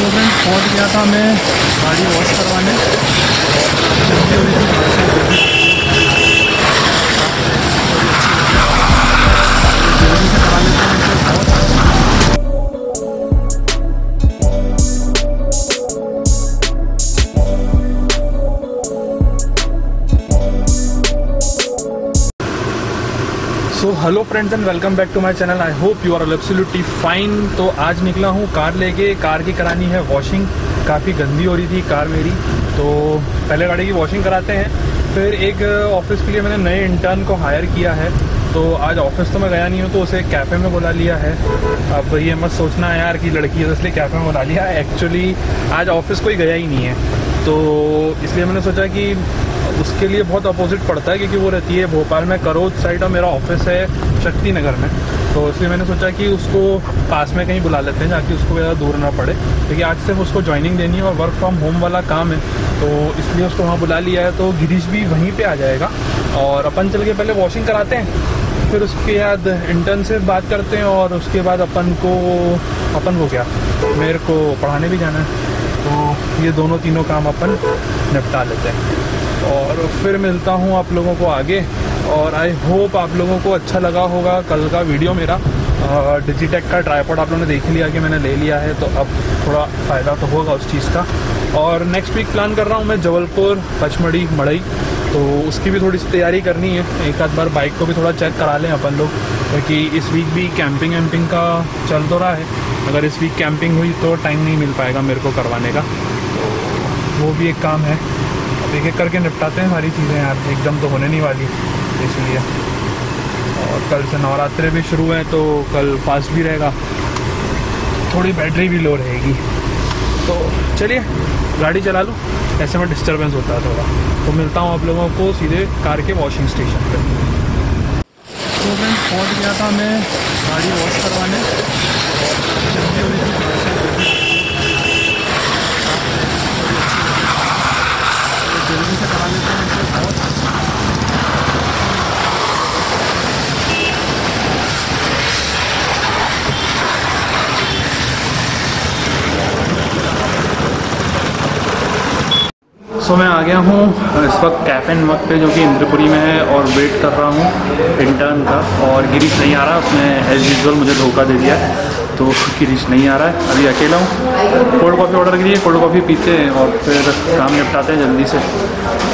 तो फ्रेंड्स पहुँच गया था मैं गाड़ी वॉश करवाने। So hello friends and welcome back to my channel I hope you are absolutely fine तो आज निकला हूँ कार लेके। कार की करानी है वॉशिंग काफ़ी गंदी हो रही थी कार मेरी। तो पहले गाड़ी की वॉशिंग कराते हैं। फिर एक ऑफ़िस के लिए मैंने नए इंटर्न को हायर किया है। तो आज ऑफ़िस तो मैं गया नहीं हूँ तो उसे कैफ़े में बुला लिया है। अब ये मत सोचना यार कि लड़की है तो इसलिए कैफ़े में बुला लिया। एक्चुअली आज ऑफ़िस कोई गया ही नहीं है। तो इसलिए मैंने सोचा कि उसके लिए बहुत अपोजिट पड़ता है, क्योंकि वो रहती है भोपाल में करोज साइड और मेरा ऑफ़िस है शक्ति नगर में। तो इसलिए मैंने सोचा कि उसको पास में कहीं बुला लेते हैं ताकि उसको ज़्यादा दूर ना पड़े। क्योंकि आज सिर्फ़ उसको ज्वाइनिंग देनी है और वर्क फ्रॉम होम वाला काम है। तो इसलिए उसको वहाँ बुला लिया है तो गिरीश भी वहीं पर आ जाएगा। और अपन चल के पहले वॉशिंग कराते हैं। फिर उसके बाद इंटर्न से बात करते हैं और उसके बाद अपन को अपन को क्या? मेरे को पढ़ाने भी जाना है। तो ये दोनों तीनों काम अपन निपटा लेते हैं। और फिर मिलता हूँ आप लोगों को आगे। और आई होप आप लोगों को अच्छा लगा होगा कल का वीडियो मेरा। डिजिटेक का ट्राईपॉड आप लोगों ने देख लिया कि मैंने ले लिया है तो अब थोड़ा फ़ायदा तो होगा उस चीज़ का। और नेक्स्ट वीक प्लान कर रहा हूँ मैं जबलपुर, पचमढ़ी, मड़ई। तो उसकी भी थोड़ी सी तैयारी करनी है। एक आध बार बाइक को भी थोड़ा चेक करा लें अपन लोग क्योंकि इस वीक भी कैंपिंग वैम्पिंग का चल तो रहा है। अगर इस वीक कैंपिंग हुई तो टाइम नहीं मिल पाएगा मेरे को करवाने का। तो वो भी एक काम है। अब एक एक करके निपटाते हैं सारी चीज़ें यार, एकदम तो होने नहीं वाली, इसलिए। और कल से नवरात्रे भी शुरू हैं तो कल फास्ट भी रहेगा। थोड़ी बैटरी भी लो रहेगी। तो चलिए, गाड़ी चला लूँ। ऐसे में डिस्टर्बेंस होता है थोड़ा। तो मिलता हूँ आप लोगों को सीधे कार के वॉशिंग स्टेशन पर तो मैं पहुँच गया था मैं गाड़ी वॉश करवाने और जल्दी हो रही थी तो जल्दी से करा लेते हैं इसे बहुत सो मैं आ गया हूँ इस वक्त कैफ़े वक्त पे जो कि इंद्रपुरी में है, और वेट कर रहा हूँ इंटर्न का, और गिरीश नहीं आ रहा, उसने एज यूजल मुझे धोखा दे दिया तो गिरीश नहीं आ रहा है, अभी अकेला हूँ। कोल्ड कॉफ़ी ऑर्डर करिए कोल्ड कॉफ़ी पीते हैं, और फिर काम निपटाते हैं जल्दी से।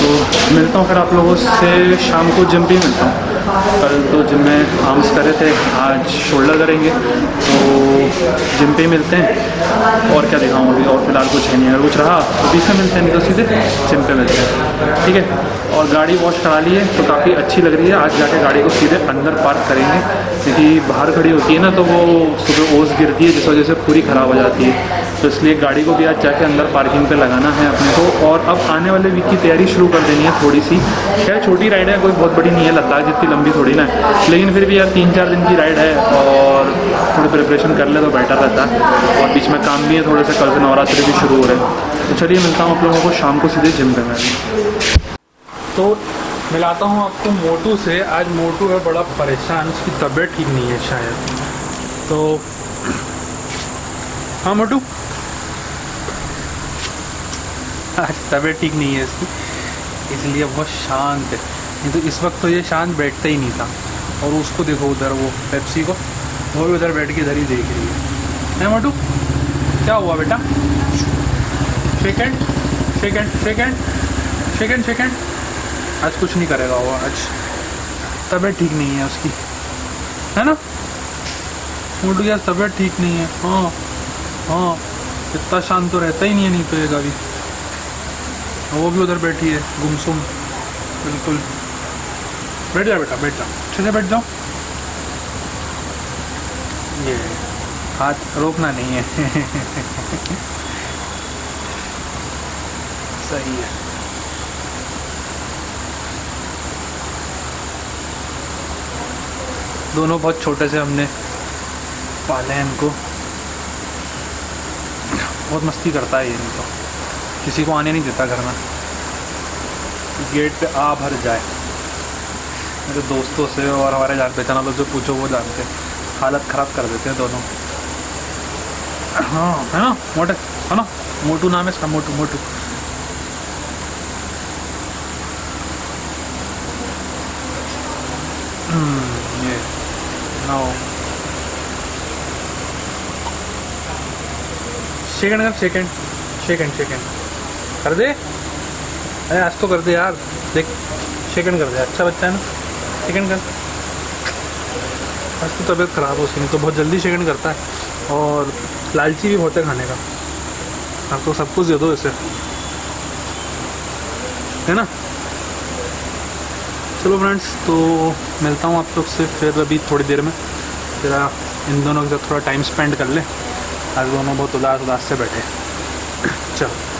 तो मिलता हूँ फिर आप लोगों से, शाम को जिम भी मिलता हूँ। कल तो जिम में आर्म्स करे थे, आज शोल्डर करेंगे तो जिम पे मिलते हैं। और क्या दिखाऊँ अभी, और फ़िलहाल कुछ है नहीं, अगर कुछ रहा तो बीच में मिलते हैं, नहीं तो सीधे जिम पे मिलते हैं। ठीक है? और गाड़ी वॉश करा ली है तो काफ़ी अच्छी लग रही है। आज जाके गाड़ी को सीधे अंदर पार्क करेंगे, क्योंकि बाहर खड़ी होती है ना तो वो सुबह ओस गिरती है, जिस वजह से पूरी ख़राब हो जाती है। तो इसलिए गाड़ी को भी आज जाके अंदर पार्किंग पे लगाना है अपने को। और अब आने वाले वीक की तैयारी शुरू कर देनी है थोड़ी सी। खैर, छोटी राइड है, कोई बहुत बड़ी नहीं है, लद्दाख जितनी लंबी थोड़ी ना। लेकिन फिर भी यार तीन चार दिन की राइड है और थोड़ी प्रिपरेशन कर ले तो बेटर रहता। है और बीच में काम भी है, थोड़े से कल से नवरात्रि भी शुरू हो रहे हैं। तो चलिए मिलता हूँ आप लोगों को, शाम को सीधे जिम पे मैं। तो मिलाता हूँ आपको मोटू से। आज मोटू है, बड़ा परेशान, उसकी तबीयत ठीक नहीं है शायद। तो हाँ मोटू? आज तबीयत ठीक नहीं है इसकी, इसलिए बहुत शांत है। नहीं तो इस वक्त तो ये शांत बैठता ही नहीं था। और उसको देखो उधर वो पेप्सी को, वो भी उधर बैठ के इधर ही देख रही है। हैं मोटू? क्या हुआ बेटा? Second second second second second आज कुछ नहीं करेगा वो, आज तबीयत ठीक नहीं है उसकी। है ना? मोटू यार, तबीयत ठीक नहीं है। हाँ हाँ इतना शांत तो रहता ही नहीं है, नहीं तो ये कभी वो भी उधर बैठी है, गुमसुम। बिल्कुल। बैठ जा बेटा बैठ जाओ अच्छे से बैठ जाओ। ये हाथ रोकना नहीं है। सही है। दोनों बहुत छोटे से हमने पाले हैं इनको। बहुत मस्ती करता है ये तो किसी को आने नहीं देता घर में। गेट पे आ भर जाए। मेरे दोस्तों से और हमारे जान पहचान वालों से पूछो वो जानते हालत ख़राब कर देते हैं दोनों। हाँ है ना? मोटे है ना? मोटू नाम है इसका मोटू मोटू। हम्म, ये नाउ सेकंड कर सेकंड सेकंड सेकंड कर दे? अरे आज तो कर दे यार। देख सेकंड कर दे। अच्छा बच्चा है ना? सेकंड कर। आज तो तबीयत ख़राब हो उसकी तो बहुत जल्दी सेकंड करता है। और लालची भी बहुत है खाने का। आप तो सब कुछ दे दो इसे। है ना? चलो फ्रेंड्स तो मिलता हूँ आप लोग से फिर अभी थोड़ी देर में। फिर इन दोनों के साथ थोड़ा टाइम स्पेंड कर ले। आज दोनों बहुत उदास उदास से बैठे चलो।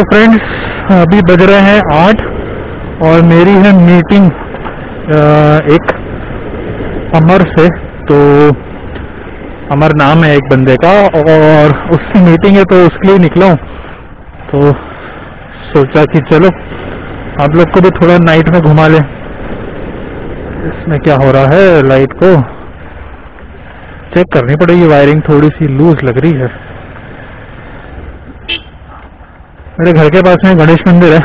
सो फ्रेंड्स, अभी बज रहे हैं आठ और मेरी है मीटिंग एक अमर से तो अमर नाम है एक बंदे का और उसकी मीटिंग है तो उसके लिए निकला हूँ। तो सोचा कि चलो, आप लोग को भी थोड़ा नाइट में घुमा लें। इसमें क्या हो रहा है, लाइट को चेक करनी पड़ेगी, वायरिंग थोड़ी सी लूज लग रही है। मेरे घर के पास में गणेश मंदिर है।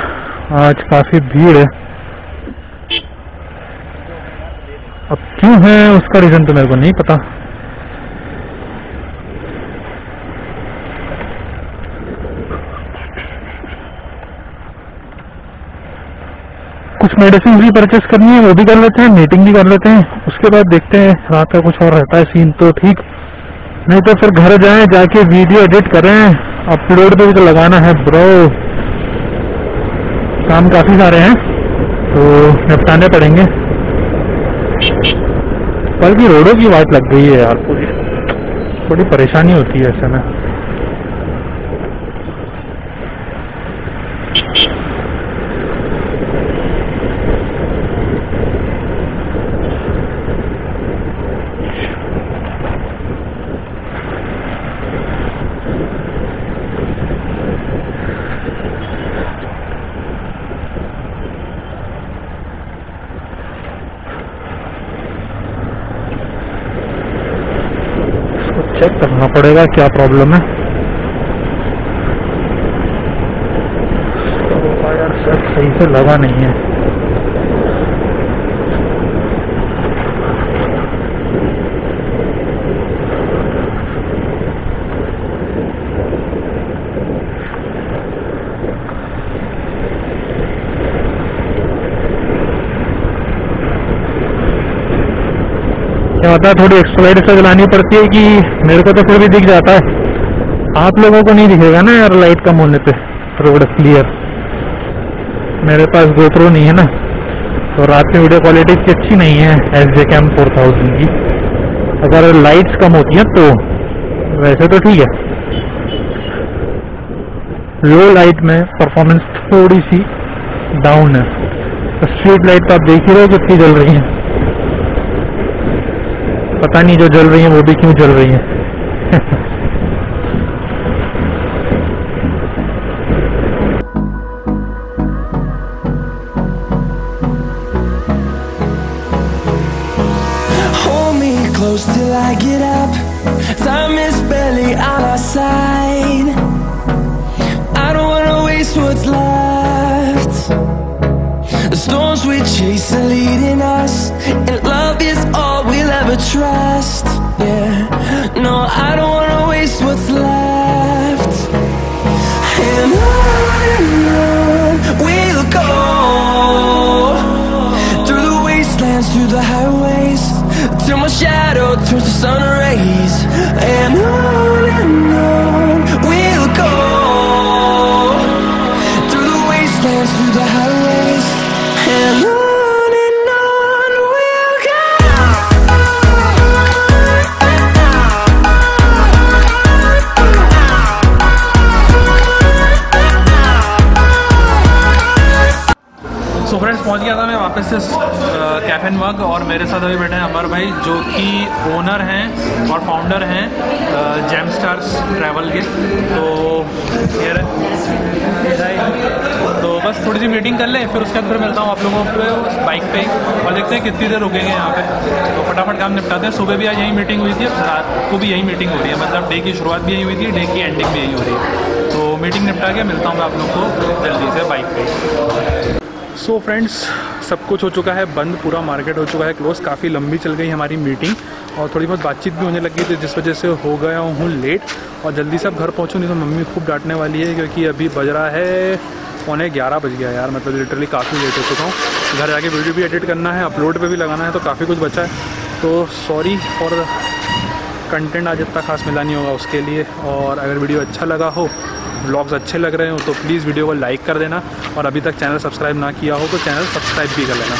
आज काफ़ी भीड़ है। अब क्यों है उसका रीजन तो मेरे को नहीं पता। कुछ मेडिसिन भी परचेस करनी है, वो भी कर लेते हैं मीटिंग भी कर लेते हैं। उसके बाद देखते हैं, रात का कुछ और रहता है सीन तो ठीक। नहीं तो फिर घर जाएँ, जाके वीडियो एडिट करें। अपलोड पे भी तो लगाना है ब्रो काम काफ़ी सारे हैं तो निपटाने पड़ेंगे। बल्कि रोडों की बात लग गई है यार, पूरी। थोड़ी परेशानी होती है ऐसे में। चेक करना पड़ेगा क्या प्रॉब्लम है। सही से लगा नहीं है। क्या होता है थोड़ी एक्सप्लाइड से चलानी पड़ती है कि मेरे को तो फिर भी दिख जाता है। आप लोगों को नहीं दिखेगा ना यार लाइट कम होने पे रोड क्लियर मेरे पास गोप्रो नहीं है ना तो रात में वीडियो क्वालिटी इसकी अच्छी नहीं है S J cam four thousand की। अगर लाइट्स कम होती हैं तो वैसे तो ठीक है। लो लाइट में परफॉर्मेंस थोड़ी सी डाउन है। स्ट्रीट लाइट तो आप देख ही रहे हो कितनी जल रही है। पता नहीं जो जल रही है वो भी क्यों जल रही है Hold me close till I get up. Time is barely on our side. I don't wanna waste what's left. The storms we chase are leading us, and love is all we'll ever trust. Yeah, मेरे साथ अभी बैठे हैं अमर भाई जो कि owner हैं और फाउंडर हैं जैम स्टार्स ट्रैवल के। तो ये रहे तो बस थोड़ी सी मीटिंग कर लें फिर उसके बाद फिर मिलता हूँ आप लोगों को बाइक पे। और देखते हैं कितनी देर रुकेंगे यहाँ पे। तो फटाफट काम निपटाते हैं। सुबह भी आज यही मीटिंग हुई थी रात को भी यही मीटिंग हो रही है। मतलब डे की शुरुआत भी यही हुई थी डे की एंडिंग भी यही हो रही है। तो मीटिंग निपटा के मिलता हूँ मैं आप लोग को जल्दी से बाइक पे। सो so, फ्रेंड्स सब कुछ हो चुका है, बंद, पूरा मार्केट हो चुका है क्लोज काफ़ी लंबी चल गई हमारी मीटिंग और थोड़ी बहुत बातचीत भी होने लगी थी, जिस वजह से हो गया हूँ लेट और जल्दी से अब घर पहुँचूँ, नहीं तो मम्मी खूब डांटने वाली है क्योंकि अभी बज रहा है पौने ग्यारह बज गया यार मतलब लिटरली काफ़ी लेट हो चुका हूँ। घर जाके वीडियो भी एडिट करना है अपलोड पे भी लगाना है तो काफ़ी कुछ बचा है। तो सॉरी फॉर कंटेंट आज इतना खास मिला नहीं होगा उसके लिए और अगर वीडियो अच्छा लगा हो ब्लॉग्स अच्छे लग रहे हो तो प्लीज़ वीडियो को लाइक कर देना और अभी तक चैनल सब्सक्राइब ना किया हो तो चैनल सब्सक्राइब भी कर लेना।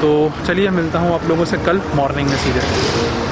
तो चलिए मिलता हूँ आप लोगों से कल मॉर्निंग में सीधे।